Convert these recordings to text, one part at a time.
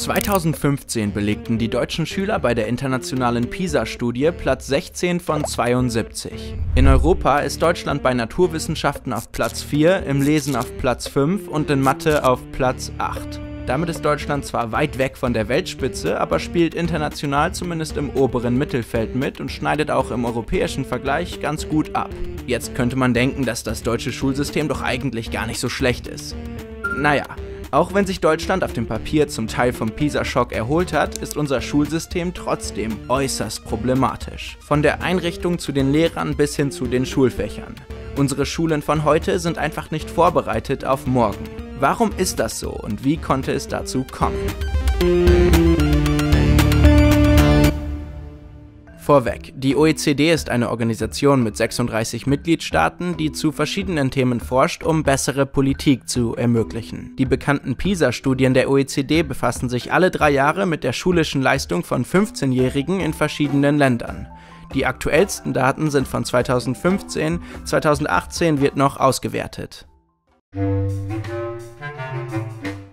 2015 belegten die deutschen Schüler bei der internationalen PISA-Studie Platz 16 von 72. In Europa ist Deutschland bei Naturwissenschaften auf Platz 4, im Lesen auf Platz 5 und in Mathe auf Platz 8. Damit ist Deutschland zwar weit weg von der Weltspitze, aber spielt international zumindest im oberen Mittelfeld mit und schneidet auch im europäischen Vergleich ganz gut ab. Jetzt könnte man denken, dass das deutsche Schulsystem doch eigentlich gar nicht so schlecht ist. Naja, auch wenn sich Deutschland auf dem Papier zum Teil vom PISA-Schock erholt hat, ist unser Schulsystem trotzdem äußerst problematisch. Von der Einrichtung zu den Lehrern bis hin zu den Schulfächern. Unsere Schulen von heute sind einfach nicht vorbereitet auf morgen. Warum ist das so und wie konnte es dazu kommen? Vorweg, die OECD ist eine Organisation mit 36 Mitgliedstaaten, die zu verschiedenen Themen forscht, um bessere Politik zu ermöglichen. Die bekannten PISA-Studien der OECD befassen sich alle drei Jahre mit der schulischen Leistung von 15-Jährigen in verschiedenen Ländern. Die aktuellsten Daten sind von 2015, 2018 wird noch ausgewertet.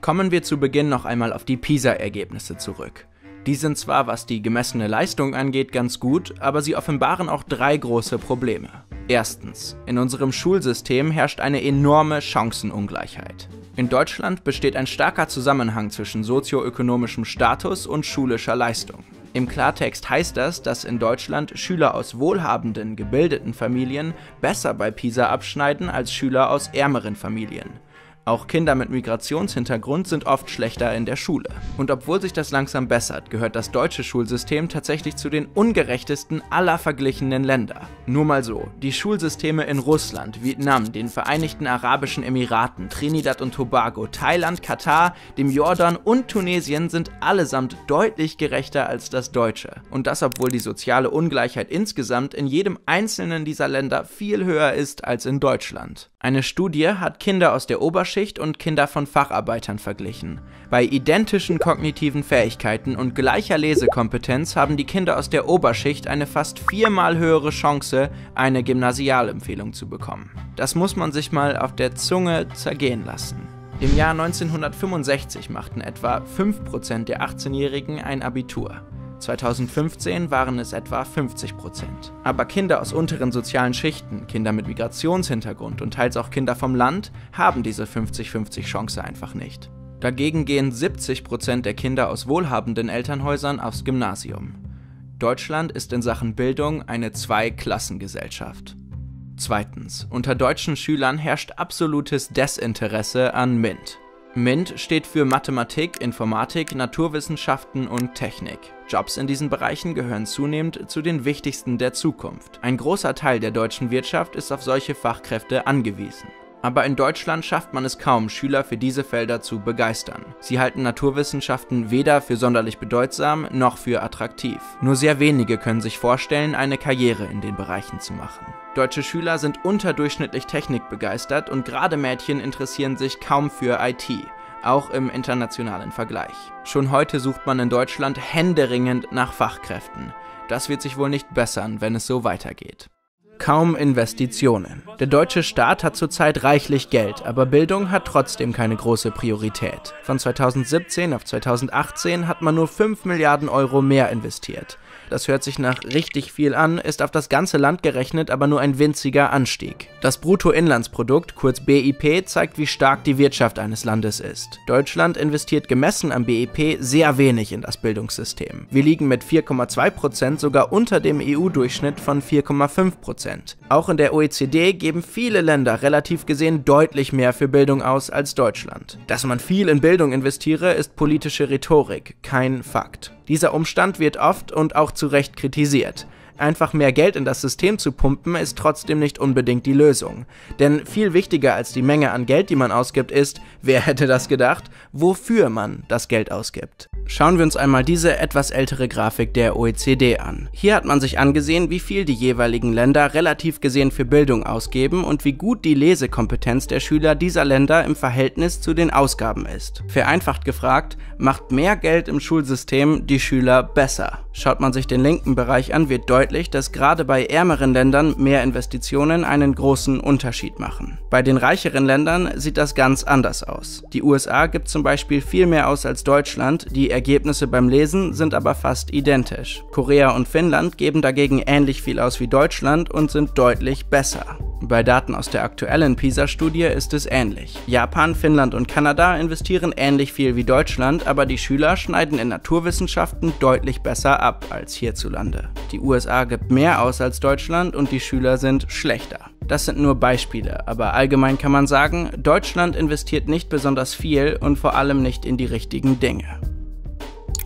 Kommen wir zu Beginn noch einmal auf die PISA-Ergebnisse zurück. Die sind zwar, was die gemessene Leistung angeht, ganz gut, aber sie offenbaren auch drei große Probleme. Erstens, in unserem Schulsystem herrscht eine enorme Chancenungleichheit. In Deutschland besteht ein starker Zusammenhang zwischen sozioökonomischem Status und schulischer Leistung. Im Klartext heißt das, dass in Deutschland Schüler aus wohlhabenden, gebildeten Familien besser bei PISA abschneiden als Schüler aus ärmeren Familien. Auch Kinder mit Migrationshintergrund sind oft schlechter in der Schule. Und obwohl sich das langsam bessert, gehört das deutsche Schulsystem tatsächlich zu den ungerechtesten aller verglichenen Länder. Nur mal so, die Schulsysteme in Russland, Vietnam, den Vereinigten Arabischen Emiraten, Trinidad und Tobago, Thailand, Katar, dem Jordan und Tunesien sind allesamt deutlich gerechter als das deutsche. Und das obwohl die soziale Ungleichheit insgesamt in jedem einzelnen dieser Länder viel höher ist als in Deutschland. Eine Studie hat Kinder aus der Oberschicht und Kinder von Facharbeitern verglichen. Bei identischen kognitiven Fähigkeiten und gleicher Lesekompetenz haben die Kinder aus der Oberschicht eine fast viermal höhere Chance, eine Gymnasialempfehlung zu bekommen. Das muss man sich mal auf der Zunge zergehen lassen. Im Jahr 1965 machten etwa 5% der 18-Jährigen ein Abitur. 2015 waren es etwa 50 Prozent. Aber Kinder aus unteren sozialen Schichten, Kinder mit Migrationshintergrund und teils auch Kinder vom Land haben diese 50-50 Chance einfach nicht. Dagegen gehen 70 Prozent der Kinder aus wohlhabenden Elternhäusern aufs Gymnasium. Deutschland ist in Sachen Bildung eine Zweiklassengesellschaft. Zweitens, unter deutschen Schülern herrscht absolutes Desinteresse an MINT. MINT steht für Mathematik, Informatik, Naturwissenschaften und Technik. Jobs in diesen Bereichen gehören zunehmend zu den wichtigsten der Zukunft. Ein großer Teil der deutschen Wirtschaft ist auf solche Fachkräfte angewiesen. Aber in Deutschland schafft man es kaum, Schüler für diese Felder zu begeistern. Sie halten Naturwissenschaften weder für sonderlich bedeutsam noch für attraktiv. Nur sehr wenige können sich vorstellen, eine Karriere in den Bereichen zu machen. Deutsche Schüler sind unterdurchschnittlich technikbegeistert und gerade Mädchen interessieren sich kaum für IT, auch im internationalen Vergleich. Schon heute sucht man in Deutschland händeringend nach Fachkräften. Das wird sich wohl nicht bessern, wenn es so weitergeht. Kaum Investitionen. Der deutsche Staat hat zurzeit reichlich Geld, aber Bildung hat trotzdem keine große Priorität. Von 2017 auf 2018 hat man nur 5 Milliarden Euro mehr investiert. Das hört sich nach richtig viel an, ist auf das ganze Land gerechnet aber nur ein winziger Anstieg. Das Bruttoinlandsprodukt, kurz BIP, zeigt, wie stark die Wirtschaft eines Landes ist. Deutschland investiert gemessen am BIP sehr wenig in das Bildungssystem. Wir liegen mit 4,2% sogar unter dem EU-Durchschnitt von 4,5%. Auch in der OECD geben viele Länder relativ gesehen deutlich mehr für Bildung aus als Deutschland. Dass man viel in Bildung investiere, ist politische Rhetorik, kein Fakt. Dieser Umstand wird oft und auch zu Recht kritisiert. Einfach mehr Geld in das System zu pumpen, ist trotzdem nicht unbedingt die Lösung. Denn viel wichtiger als die Menge an Geld, die man ausgibt, ist, wer hätte das gedacht, wofür man das Geld ausgibt. Schauen wir uns einmal diese etwas ältere Grafik der OECD an. Hier hat man sich angesehen, wie viel die jeweiligen Länder relativ gesehen für Bildung ausgeben und wie gut die Lesekompetenz der Schüler dieser Länder im Verhältnis zu den Ausgaben ist. Vereinfacht gefragt, macht mehr Geld im Schulsystem die Schüler besser. Schaut man sich den linken Bereich an, wird deutlich, dass gerade bei ärmeren Ländern mehr Investitionen einen großen Unterschied machen. Bei den reicheren Ländern sieht das ganz anders aus. Die USA gibt zum Beispiel viel mehr aus als Deutschland, die Ergebnisse beim Lesen sind aber fast identisch. Korea und Finnland geben dagegen ähnlich viel aus wie Deutschland und sind deutlich besser. Bei Daten aus der aktuellen PISA-Studie ist es ähnlich. Japan, Finnland und Kanada investieren ähnlich viel wie Deutschland, aber die Schüler schneiden in Naturwissenschaften deutlich besser ab als hierzulande. Die USA gibt mehr aus als Deutschland und die Schüler sind schlechter. Das sind nur Beispiele, aber allgemein kann man sagen, Deutschland investiert nicht besonders viel und vor allem nicht in die richtigen Dinge.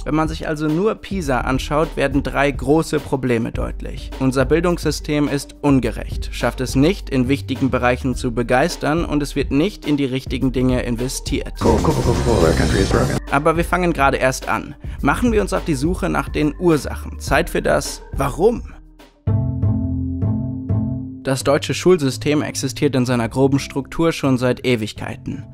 Wenn man sich also nur PISA anschaut, werden drei große Probleme deutlich. Unser Bildungssystem ist ungerecht, schafft es nicht, in wichtigen Bereichen zu begeistern und es wird nicht in die richtigen Dinge investiert. Aber wir fangen gerade erst an. Machen wir uns auf die Suche nach den Ursachen. Zeit für das Warum. Das deutsche Schulsystem existiert in seiner groben Struktur schon seit Ewigkeiten.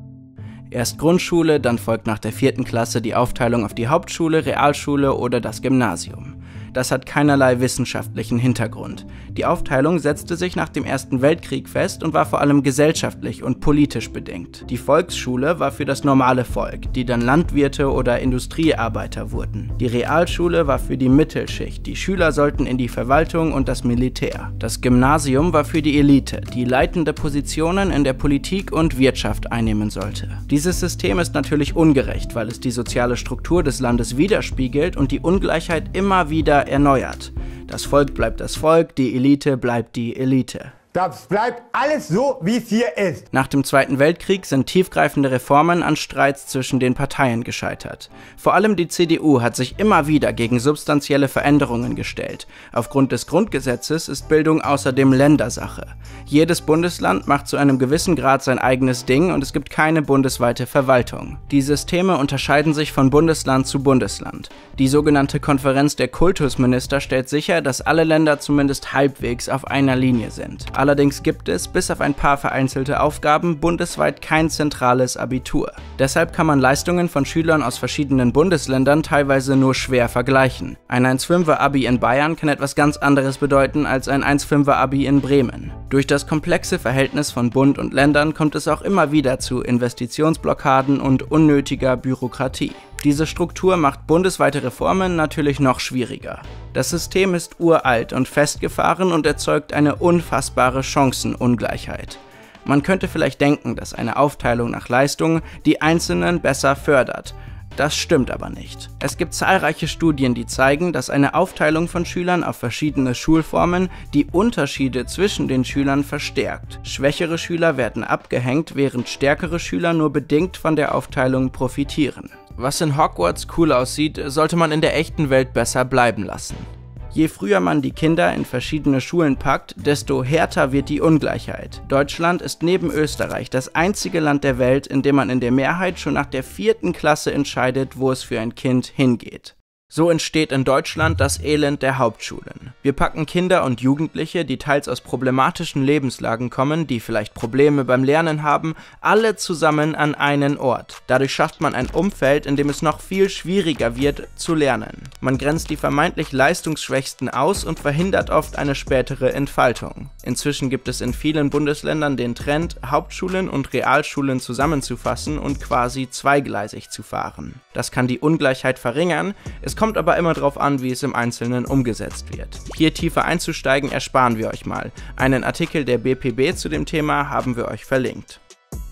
Erst Grundschule, dann folgt nach der vierten Klasse die Aufteilung auf die Hauptschule, Realschule oder das Gymnasium. Das hat keinerlei wissenschaftlichen Hintergrund. Die Aufteilung setzte sich nach dem Ersten Weltkrieg fest und war vor allem gesellschaftlich und politisch bedingt. Die Volksschule war für das normale Volk, die dann Landwirte oder Industriearbeiter wurden. Die Realschule war für die Mittelschicht, die Schüler sollten in die Verwaltung und das Militär. Das Gymnasium war für die Elite, die leitende Positionen in der Politik und Wirtschaft einnehmen sollte. Dieses System ist natürlich ungerecht, weil es die soziale Struktur des Landes widerspiegelt und die Ungleichheit immer wieder erneuert. Das Volk bleibt das Volk, die Elite bleibt die Elite. Das bleibt alles so, wie es hier ist. Nach dem Zweiten Weltkrieg sind tiefgreifende Reformen an Streits zwischen den Parteien gescheitert. Vor allem die CDU hat sich immer wieder gegen substanzielle Veränderungen gestellt. Aufgrund des Grundgesetzes ist Bildung außerdem Ländersache. Jedes Bundesland macht zu einem gewissen Grad sein eigenes Ding und es gibt keine bundesweite Verwaltung. Die Systeme unterscheiden sich von Bundesland zu Bundesland. Die sogenannte Konferenz der Kultusminister stellt sicher, dass alle Länder zumindest halbwegs auf einer Linie sind. Allerdings gibt es, bis auf ein paar vereinzelte Aufgaben, bundesweit kein zentrales Abitur. Deshalb kann man Leistungen von Schülern aus verschiedenen Bundesländern teilweise nur schwer vergleichen. Ein 1,5er Abi in Bayern kann etwas ganz anderes bedeuten als ein 1,5er Abi in Bremen. Durch das komplexe Verhältnis von Bund und Ländern kommt es auch immer wieder zu Investitionsblockaden und unnötiger Bürokratie. Diese Struktur macht bundesweite Reformen natürlich noch schwieriger. Das System ist uralt und festgefahren und erzeugt eine unfassbare Chancenungleichheit. Man könnte vielleicht denken, dass eine Aufteilung nach Leistung die Einzelnen besser fördert. Das stimmt aber nicht. Es gibt zahlreiche Studien, die zeigen, dass eine Aufteilung von Schülern auf verschiedene Schulformen die Unterschiede zwischen den Schülern verstärkt. Schwächere Schüler werden abgehängt, während stärkere Schüler nur bedingt von der Aufteilung profitieren. Was in Hogwarts cool aussieht, sollte man in der echten Welt besser bleiben lassen. Je früher man die Kinder in verschiedene Schulen packt, desto härter wird die Ungleichheit. Deutschland ist neben Österreich das einzige Land der Welt, in dem man in der Mehrheit schon nach der vierten Klasse entscheidet, wo es für ein Kind hingeht. So entsteht in Deutschland das Elend der Hauptschulen. Wir packen Kinder und Jugendliche, die teils aus problematischen Lebenslagen kommen, die vielleicht Probleme beim Lernen haben, alle zusammen an einen Ort. Dadurch schafft man ein Umfeld, in dem es noch viel schwieriger wird zu lernen. Man grenzt die vermeintlich leistungsschwächsten aus und verhindert oft eine spätere Entfaltung. Inzwischen gibt es in vielen Bundesländern den Trend, Hauptschulen und Realschulen zusammenzufassen und quasi zweigleisig zu fahren. Das kann die Ungleichheit verringern, es kommt aber immer darauf an, wie es im Einzelnen umgesetzt wird. Hier tiefer einzusteigen ersparen wir euch mal. Einen Artikel der BPB zu dem Thema haben wir euch verlinkt.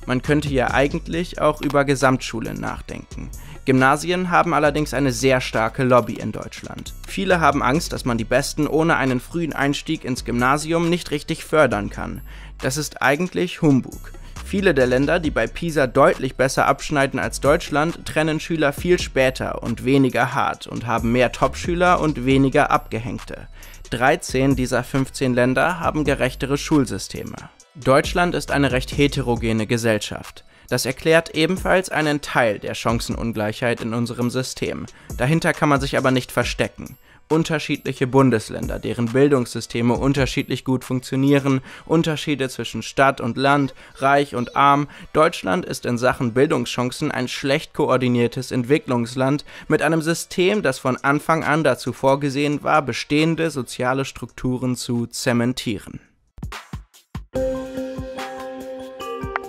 Man könnte ja eigentlich auch über Gesamtschulen nachdenken. Gymnasien haben allerdings eine sehr starke Lobby in Deutschland. Viele haben Angst, dass man die Besten ohne einen frühen Einstieg ins Gymnasium nicht richtig fördern kann. Das ist eigentlich Humbug. Viele der Länder, die bei PISA deutlich besser abschneiden als Deutschland, trennen Schüler viel später und weniger hart und haben mehr Top-Schüler und weniger Abgehängte. 13 dieser 15 Länder haben gerechtere Schulsysteme. Deutschland ist eine recht heterogene Gesellschaft. Das erklärt ebenfalls einen Teil der Chancenungleichheit in unserem System. Dahinter kann man sich aber nicht verstecken unterschiedliche Bundesländer, deren Bildungssysteme unterschiedlich gut funktionieren, Unterschiede zwischen Stadt und Land, reich und arm. Deutschland ist in Sachen Bildungschancen ein schlecht koordiniertes Entwicklungsland mit einem System, das von Anfang an dazu vorgesehen war, bestehende soziale Strukturen zu zementieren.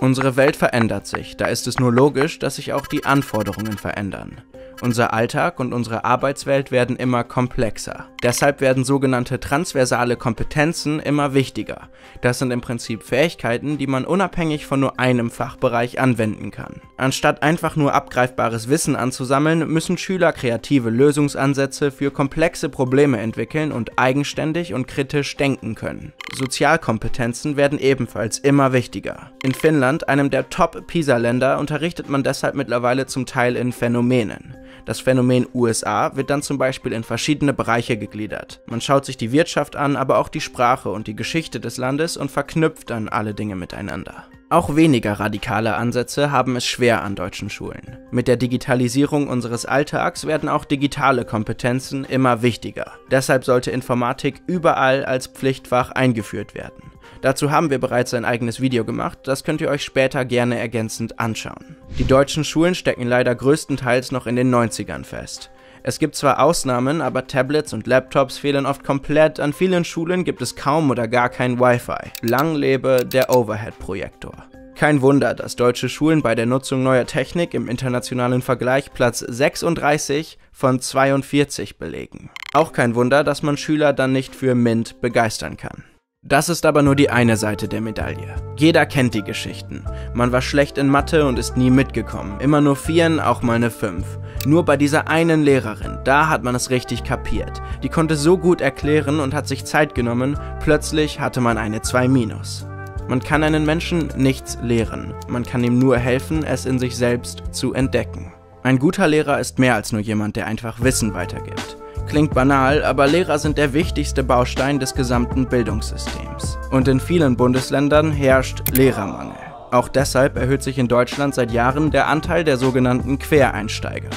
Unsere Welt verändert sich, da ist es nur logisch, dass sich auch die Anforderungen verändern. Unser Alltag und unsere Arbeitswelt werden immer komplexer. Deshalb werden sogenannte transversale Kompetenzen immer wichtiger. Das sind im Prinzip Fähigkeiten, die man unabhängig von nur einem Fachbereich anwenden kann. Anstatt einfach nur abgreifbares Wissen anzusammeln, müssen Schüler kreative Lösungsansätze für komplexe Probleme entwickeln und eigenständig und kritisch denken können. Sozialkompetenzen werden ebenfalls immer wichtiger. In Finnland, einem der Top-PISA-Länder, unterrichtet man deshalb mittlerweile zum Teil in Phänomenen. Das Phänomen USA wird dann zum Beispiel in verschiedene Bereiche gegliedert. Man schaut sich die Wirtschaft an, aber auch die Sprache und die Geschichte des Landes und verknüpft dann alle Dinge miteinander. Auch weniger radikale Ansätze haben es schwer an deutschen Schulen. Mit der Digitalisierung unseres Alltags werden auch digitale Kompetenzen immer wichtiger. Deshalb sollte Informatik überall als Pflichtfach eingeführt werden. Dazu haben wir bereits ein eigenes Video gemacht, das könnt ihr euch später gerne ergänzend anschauen. Die deutschen Schulen stecken leider größtenteils noch in den 90ern fest. Es gibt zwar Ausnahmen, aber Tablets und Laptops fehlen oft komplett, an vielen Schulen gibt es kaum oder gar kein Wi-Fi. Lang lebe der Overhead-Projektor. Kein Wunder, dass deutsche Schulen bei der Nutzung neuer Technik im internationalen Vergleich Platz 36 von 42 belegen. Auch kein Wunder, dass man Schüler dann nicht für MINT begeistern kann. Das ist aber nur die eine Seite der Medaille. Jeder kennt die Geschichten. Man war schlecht in Mathe und ist nie mitgekommen. Immer nur Vieren, auch mal eine Fünf. Nur bei dieser einen Lehrerin, da hat man es richtig kapiert. Die konnte so gut erklären und hat sich Zeit genommen, plötzlich hatte man eine 2 minus. Man kann einen Menschen nichts lehren, man kann ihm nur helfen, es in sich selbst zu entdecken. Ein guter Lehrer ist mehr als nur jemand, der einfach Wissen weitergibt. Klingt banal, aber Lehrer sind der wichtigste Baustein des gesamten Bildungssystems. Und in vielen Bundesländern herrscht Lehrermangel. Auch deshalb erhöht sich in Deutschland seit Jahren der Anteil der sogenannten Quereinsteiger.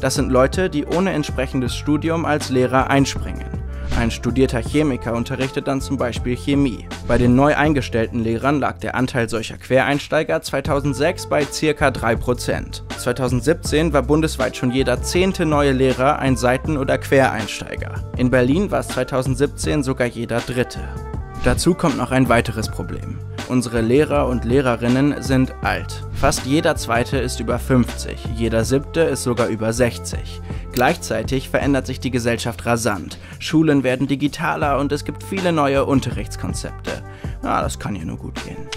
Das sind Leute, die ohne entsprechendes Studium als Lehrer einspringen. Ein studierter Chemiker unterrichtet dann zum Beispiel Chemie. Bei den neu eingestellten Lehrern lag der Anteil solcher Quereinsteiger 2006 bei ca. 3%. 2017 war bundesweit schon jeder zehnte neue Lehrer ein Seiten- oder Quereinsteiger. In Berlin war es 2017 sogar jeder dritte. Dazu kommt noch ein weiteres Problem. Unsere Lehrer und Lehrerinnen sind alt. Fast jeder zweite ist über 50, jeder siebte ist sogar über 60. Gleichzeitig verändert sich die Gesellschaft rasant. Schulen werden digitaler und es gibt viele neue Unterrichtskonzepte. Ah, das kann ja nur gut gehen.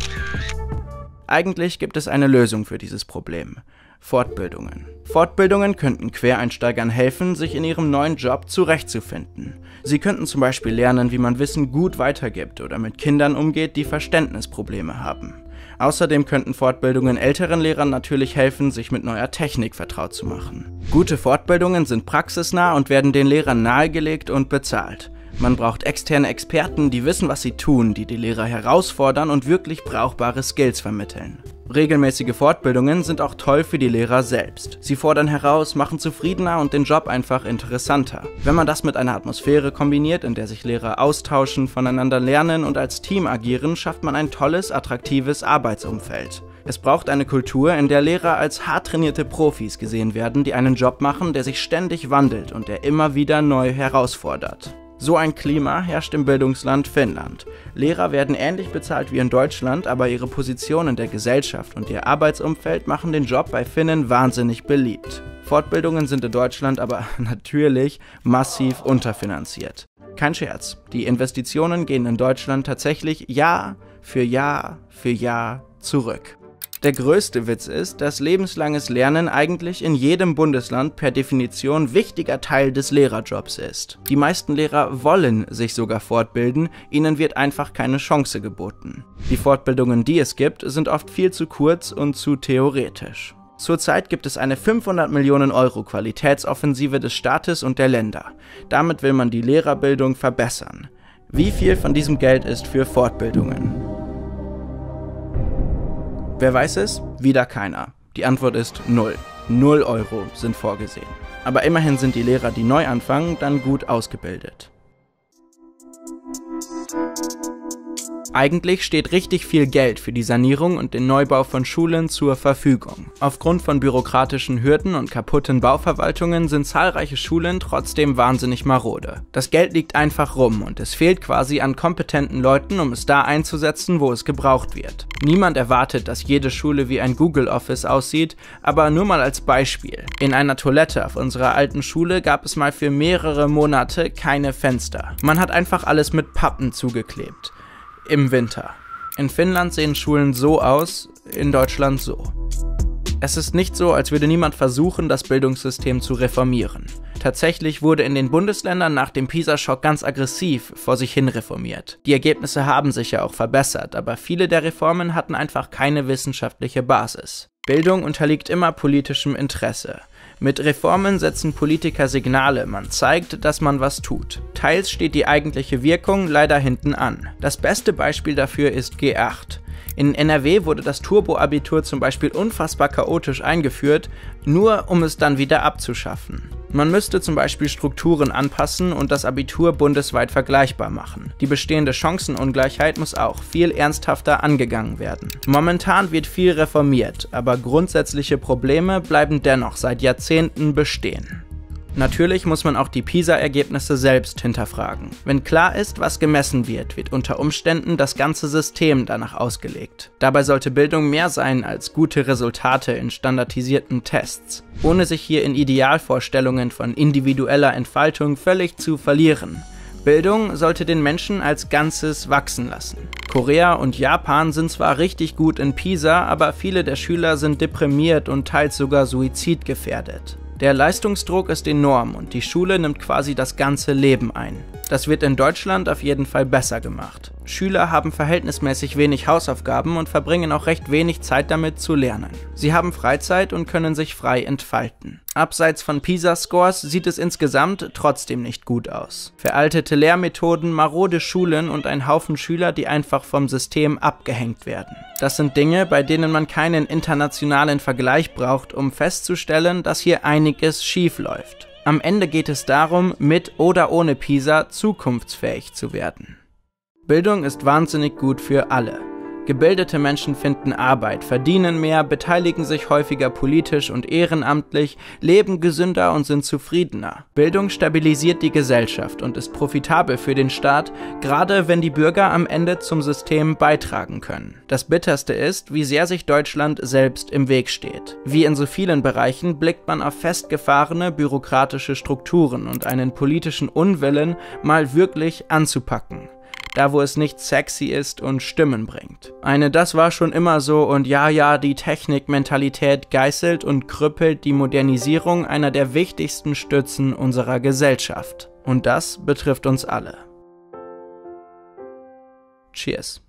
Eigentlich gibt es eine Lösung für dieses Problem. Fortbildungen. Fortbildungen könnten Quereinsteigern helfen, sich in ihrem neuen Job zurechtzufinden. Sie könnten zum Beispiel lernen, wie man Wissen gut weitergibt oder mit Kindern umgeht, die Verständnisprobleme haben. Außerdem könnten Fortbildungen älteren Lehrern natürlich helfen, sich mit neuer Technik vertraut zu machen. Gute Fortbildungen sind praxisnah und werden den Lehrern nahegelegt und bezahlt. Man braucht externe Experten, die wissen, was sie tun, die die Lehrer herausfordern und wirklich brauchbare Skills vermitteln. Regelmäßige Fortbildungen sind auch toll für die Lehrer selbst. Sie fordern heraus, machen zufriedener und den Job einfach interessanter. Wenn man das mit einer Atmosphäre kombiniert, in der sich Lehrer austauschen, voneinander lernen und als Team agieren, schafft man ein tolles, attraktives Arbeitsumfeld. Es braucht eine Kultur, in der Lehrer als hart trainierte Profis gesehen werden, die einen Job machen, der sich ständig wandelt und der immer wieder neu herausfordert. So ein Klima herrscht im Bildungsland Finnland. Lehrer werden ähnlich bezahlt wie in Deutschland, aber ihre Position in der Gesellschaft und ihr Arbeitsumfeld machen den Job bei Finnen wahnsinnig beliebt. Fortbildungen sind in Deutschland aber natürlich massiv unterfinanziert. Kein Scherz, die Investitionen gehen in Deutschland tatsächlich Jahr für Jahr für Jahr zurück. Der größte Witz ist, dass lebenslanges Lernen eigentlich in jedem Bundesland per Definition wichtiger Teil des Lehrerjobs ist. Die meisten Lehrer wollen sich sogar fortbilden, ihnen wird einfach keine Chance geboten. Die Fortbildungen, die es gibt, sind oft viel zu kurz und zu theoretisch. Zurzeit gibt es eine 500 Millionen Euro Qualitätsoffensive des Staates und der Länder. Damit will man die Lehrerbildung verbessern. Wie viel von diesem Geld ist für Fortbildungen? Wer weiß es? Wieder keiner. Die Antwort ist null. Null Euro sind vorgesehen. Aber immerhin sind die Lehrer, die neu anfangen, dann gut ausgebildet. Eigentlich steht richtig viel Geld für die Sanierung und den Neubau von Schulen zur Verfügung. Aufgrund von bürokratischen Hürden und kaputten Bauverwaltungen sind zahlreiche Schulen trotzdem wahnsinnig marode. Das Geld liegt einfach rum und es fehlt quasi an kompetenten Leuten, um es da einzusetzen, wo es gebraucht wird. Niemand erwartet, dass jede Schule wie ein Google Office aussieht, aber nur mal als Beispiel. In einer Toilette auf unserer alten Schule gab es mal für mehrere Monate keine Fenster. Man hat einfach alles mit Pappen zugeklebt im Winter. In Finnland sehen Schulen so aus, in Deutschland so. Es ist nicht so, als würde niemand versuchen, das Bildungssystem zu reformieren. Tatsächlich wurde in den Bundesländern nach dem PISA-Schock ganz aggressiv vor sich hin reformiert. Die Ergebnisse haben sich ja auch verbessert, aber viele der Reformen hatten einfach keine wissenschaftliche Basis. Bildung unterliegt immer politischem Interesse. Mit Reformen setzen Politiker Signale, man zeigt, dass man was tut. Teils steht die eigentliche Wirkung leider hinten an. Das beste Beispiel dafür ist G8. In NRW wurde das Turbo-Abitur zum Beispiel unfassbar chaotisch eingeführt, nur um es dann wieder abzuschaffen. Man müsste zum Beispiel Strukturen anpassen und das Abitur bundesweit vergleichbar machen. Die bestehende Chancenungleichheit muss auch viel ernsthafter angegangen werden. Momentan wird viel reformiert, aber grundsätzliche Probleme bleiben dennoch seit Jahrzehnten bestehen. Natürlich muss man auch die PISA-Ergebnisse selbst hinterfragen. Wenn klar ist, was gemessen wird, wird unter Umständen das ganze System danach ausgelegt. Dabei sollte Bildung mehr sein als gute Resultate in standardisierten Tests, ohne sich hier in Idealvorstellungen von individueller Entfaltung völlig zu verlieren. Bildung sollte den Menschen als Ganzes wachsen lassen. Korea und Japan sind zwar richtig gut in PISA, aber viele der Schüler sind deprimiert und teils sogar suizidgefährdet. Der Leistungsdruck ist enorm und die Schule nimmt quasi das ganze Leben ein. Das wird in Deutschland auf jeden Fall besser gemacht. Schüler haben verhältnismäßig wenig Hausaufgaben und verbringen auch recht wenig Zeit damit zu lernen. Sie haben Freizeit und können sich frei entfalten. Abseits von PISA-Scores sieht es insgesamt trotzdem nicht gut aus. Veraltete Lehrmethoden, marode Schulen und ein Haufen Schüler, die einfach vom System abgehängt werden. Das sind Dinge, bei denen man keinen internationalen Vergleich braucht, um festzustellen, dass hier einiges schief läuft. Am Ende geht es darum, mit oder ohne PISA zukunftsfähig zu werden. Bildung ist wahnsinnig gut für alle. Gebildete Menschen finden Arbeit, verdienen mehr, beteiligen sich häufiger politisch und ehrenamtlich, leben gesünder und sind zufriedener. Bildung stabilisiert die Gesellschaft und ist profitabel für den Staat, gerade wenn die Bürger am Ende zum System beitragen können. Das Bitterste ist, wie sehr sich Deutschland selbst im Weg steht. Wie in so vielen Bereichen blickt man auf festgefahrene bürokratische Strukturen und einen politischen Unwillen, mal wirklich anzupacken da wo es nicht sexy ist und Stimmen bringt. Eine Das war schon immer so und ja, ja, die Technikmentalität geißelt und krüppelt die Modernisierung einer der wichtigsten Stützen unserer Gesellschaft. Und das betrifft uns alle. Cheers.